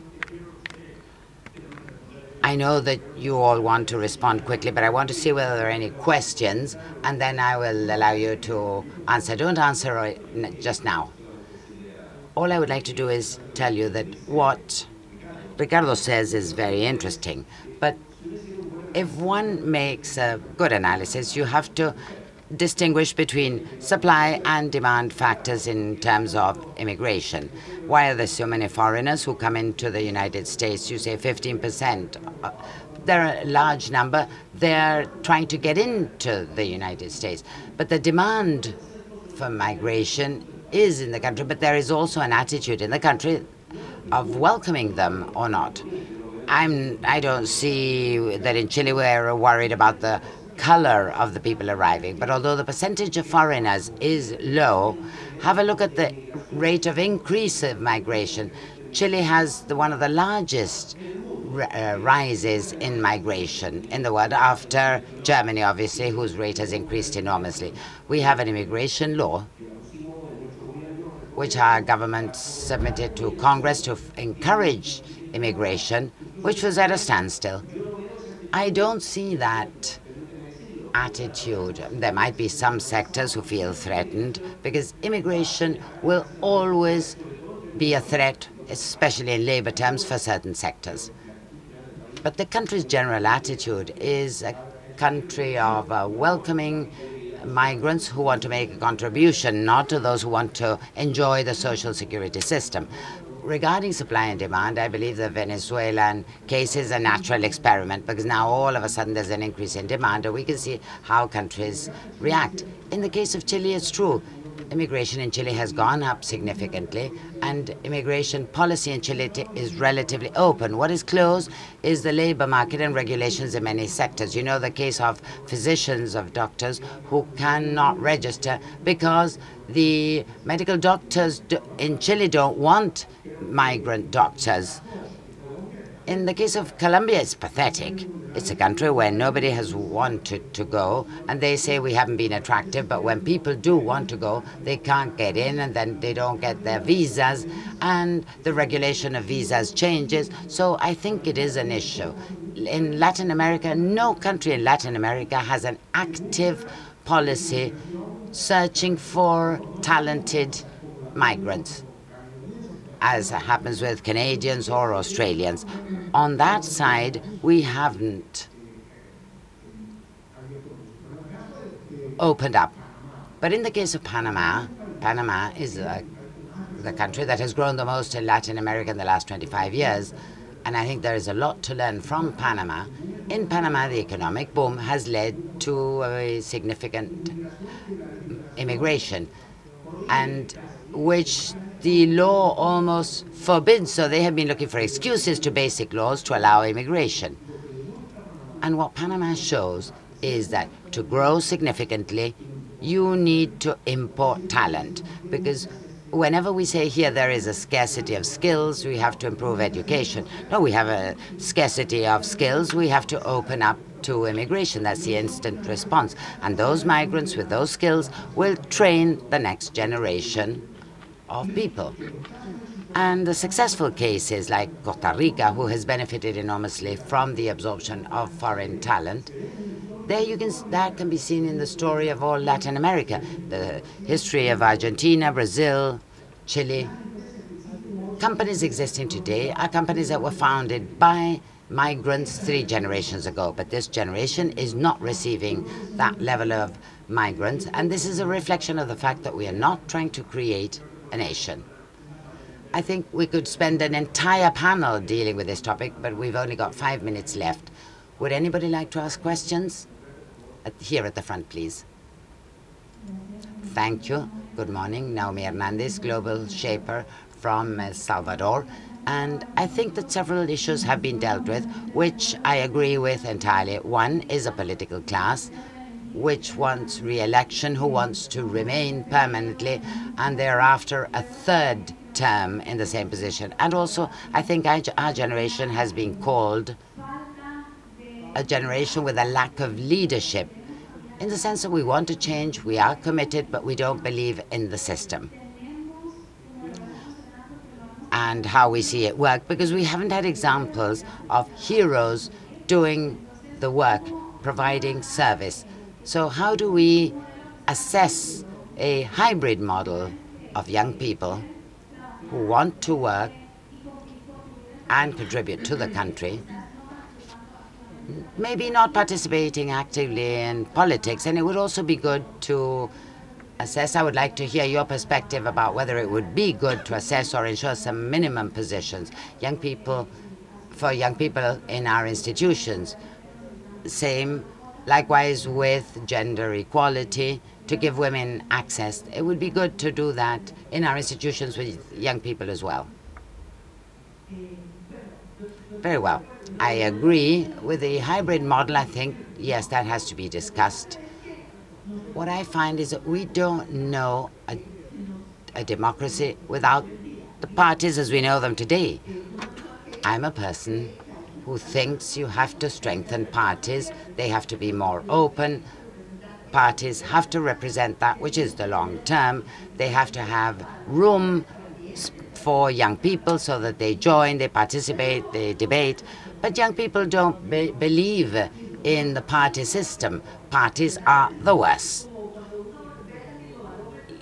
I know that you all want to respond quickly, but I want to see whether there are any questions, and then I will allow you to answer. Don't answer just now. All I would like to do is tell you that what Ricardo says is very interesting, but if one makes a good analysis, you have to distinguish between supply and demand factors in terms of immigration. Why are there so many foreigners who come into the United States? You say 15%. Uh, they're a large number. They're trying to get into the United States. But the demand for migration is in the country, but there is also an attitude in the country of welcoming them or not. I'm, I don't see that in Chile we're worried about the color of the people arriving. But although the percentage of foreigners is low, have a look at the rate of increase of migration. Chile has the, one of the largest uh, rises in migration in the world after Germany, obviously, whose rate has increased enormously. We have an immigration law which our government submitted to Congress to encourage immigration, which was at a standstill. I don't see that attitude. There might be some sectors who feel threatened because immigration will always be a threat, especially in labor terms, for certain sectors. But the country's general attitude is a country of uh, welcoming migrants who want to make a contribution, not to those who want to enjoy the social security system. Regarding supply and demand, I believe the Venezuelan case is a natural experiment because now all of a sudden there's an increase in demand and we can see how countries react. In the case of Chile, it's true immigration in Chile has gone up significantly, and immigration policy in Chile is relatively open. What is closed is the labor market and regulations in many sectors. You know the case of physicians, of doctors who cannot register because the medical doctors in Chile don't want migrant doctors. In the case of Colombia, it's pathetic. It's a country where nobody has wanted to go, and they say we haven't been attractive, but when people do want to go, they can't get in, and then they don't get their visas, and the regulation of visas changes. So I think it is an issue. In Latin America, no country in Latin America has an active policy searching for talented migrants as happens with Canadians or Australians. On that side, we haven't opened up. But in the case of Panama, Panama is uh, the country that has grown the most in Latin America in the last 25 years. And I think there is a lot to learn from Panama. In Panama, the economic boom has led to a significant immigration, and which the law almost forbids, so they have been looking for excuses to basic laws to allow immigration. And what Panama shows is that to grow significantly, you need to import talent because whenever we say here there is a scarcity of skills, we have to improve education. No, we have a scarcity of skills, we have to open up to immigration. That's the instant response. And those migrants with those skills will train the next generation of people. And the successful cases like Costa Rica, who has benefited enormously from the absorption of foreign talent, there you can that can be seen in the story of all Latin America, the history of Argentina, Brazil, Chile. Companies existing today are companies that were founded by migrants three generations ago, but this generation is not receiving that level of migrants, and this is a reflection of the fact that we are not trying to create a nation. I think we could spend an entire panel dealing with this topic, but we've only got five minutes left. Would anybody like to ask questions? At, here at the front, please. Thank you. Good morning. Naomi Hernandez, Global Shaper from El Salvador. And I think that several issues have been dealt with, which I agree with entirely. One is a political class which wants re-election, who wants to remain permanently, and thereafter a third term in the same position. And also, I think our, generation has been called a generation with a lack of leadership, in the sense that we want to change, we are committed, but we don't believe in the system and how we see it work, because we haven't had examples of heroes doing the work, providing service. So how do we assess a hybrid model of young people who want to work and contribute to the country maybe not participating actively in politics, and it would also be good to assess. I would like to hear your perspective about whether it would be good to assess or ensure some minimum positions. Young people, for young people in our institutions. Same, likewise with gender equality, to give women access. It would be good to do that in our institutions with young people as well. Very well. I agree with the hybrid model. I think, yes, that has to be discussed. What I find is that we don't know a, a democracy without the parties as we know them today. I'm a person who thinks you have to strengthen parties. They have to be more open. Parties have to represent that which is the long term. They have to have room for young people so that they join, they participate, they debate. But young people don't be believe in the party system. Parties are the worst.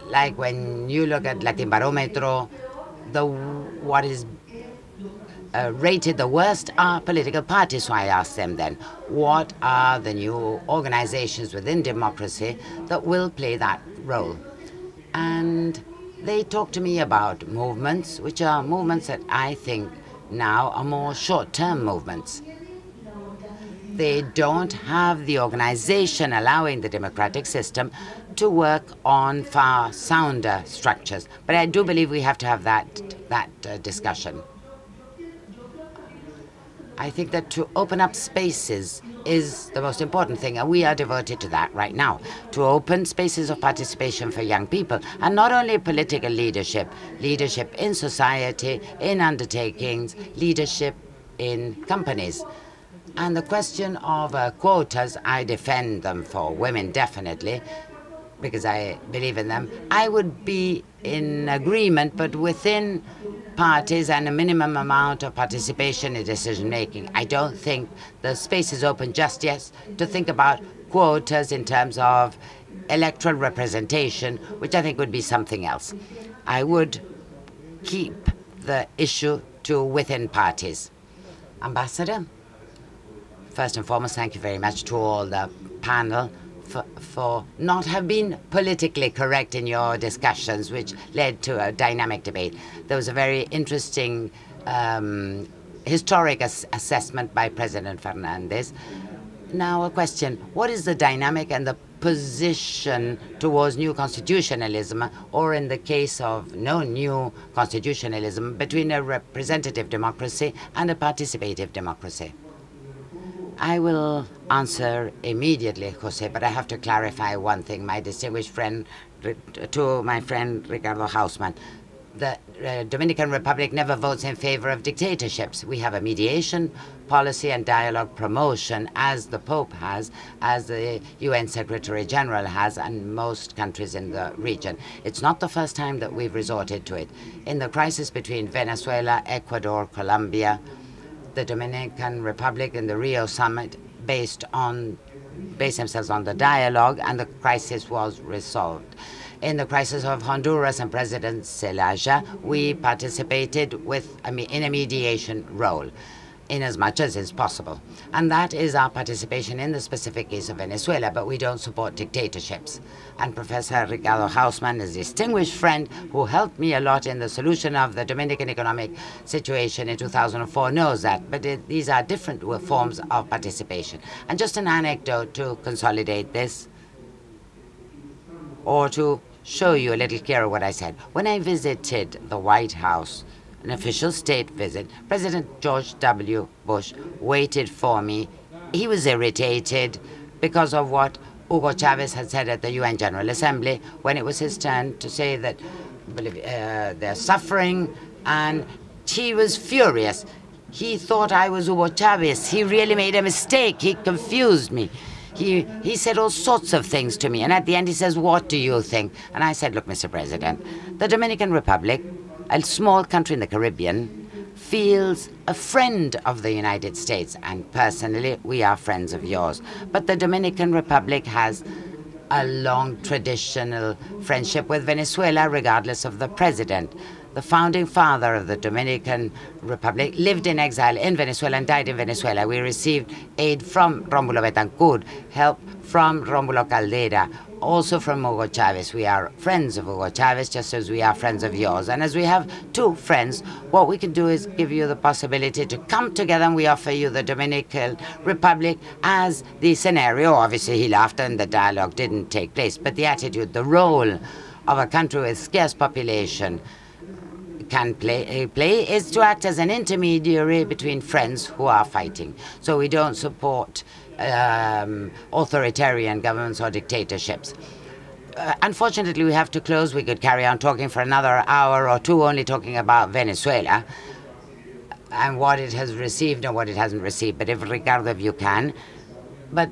Like when you look at Barometro, the what is uh, rated the worst are political parties. So I ask them then, what are the new organizations within democracy that will play that role? And they talk to me about movements, which are movements that I think now are more short-term movements. They don't have the organization allowing the democratic system to work on far sounder structures. But I do believe we have to have that, that uh, discussion. I think that to open up spaces is the most important thing, and we are devoted to that right now, to open spaces of participation for young people, and not only political leadership, leadership in society, in undertakings, leadership in companies. And the question of uh, quotas, I defend them for women, definitely, because I believe in them. I would be in agreement, but within parties and a minimum amount of participation in decision making. I don't think the space is open just yet to think about quotas in terms of electoral representation, which I think would be something else. I would keep the issue to within parties. Ambassador, first and foremost, thank you very much to all the panel for, not have been politically correct in your discussions, which led to a dynamic debate. There was a very interesting um, historic as assessment by President Fernandez. Now, a question What is the dynamic and the position towards new constitutionalism, or in the case of no new constitutionalism, between a representative democracy and a participative democracy? I will answer immediately, Jose, but I have to clarify one thing, my distinguished friend, to my friend Ricardo Hausmann. The uh, Dominican Republic never votes in favor of dictatorships. We have a mediation policy and dialogue promotion, as the Pope has, as the UN Secretary General has, and most countries in the region. It's not the first time that we've resorted to it. In the crisis between Venezuela, Ecuador, Colombia, the Dominican Republic and the Rio summit based on based themselves on the dialogue and the crisis was resolved. In the crisis of Honduras and President Zelaya, we participated with I mean, in a mediation role in as much as is possible. And that is our participation in the specific case of Venezuela, but we don't support dictatorships and Professor Ricardo Hausmann is a distinguished friend who helped me a lot in the solution of the Dominican economic situation in 2004 knows that, but it, these are different forms of participation. And just an anecdote to consolidate this, or to show you a little clearer what I said. When I visited the White House, an official state visit, President George W. Bush waited for me. He was irritated because of what Hugo Chavez had said at the UN General Assembly when it was his turn to say that uh, they're suffering, and he was furious. He thought I was Hugo Chavez. He really made a mistake. He confused me. He, he said all sorts of things to me. And at the end, he says, What do you think? And I said, Look, Mr. President, the Dominican Republic, a small country in the Caribbean, feels a friend of the United States, and personally, we are friends of yours. But the Dominican Republic has a long traditional friendship with Venezuela, regardless of the president. the founding father of the Dominican Republic, lived in exile in Venezuela and died in Venezuela. We received aid from Romulo Betancourt, help from Romulo Caldera, also from Hugo Chavez. We are friends of Hugo Chavez, just as we are friends of yours. And as we have two friends, what we can do is give you the possibility to come together and we offer you the Dominican Republic as the scenario. Obviously, he laughed and the dialogue didn't take place, but the attitude, the role of a country with scarce population can play, uh, play is to act as an intermediary between friends who are fighting. So we don't support um, authoritarian governments or dictatorships. Uh, unfortunately, we have to close. We could carry on talking for another hour or two, only talking about Venezuela and what it has received and what it hasn't received. But if Ricardo, if you can, but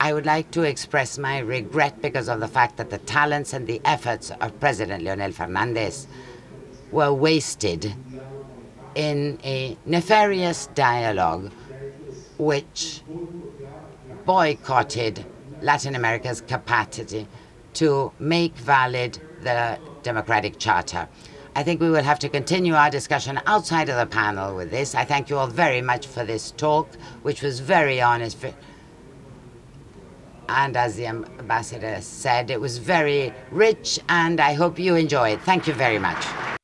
I would like to express my regret because of the fact that the talents and the efforts of President Leonel Fernandez were wasted in a nefarious dialogue which boycotted Latin America's capacity to make valid the democratic charter. I think we will have to continue our discussion outside of the panel with this. I thank you all very much for this talk, which was very honest. And as the ambassador said, it was very rich, and I hope you enjoy it. Thank you very much.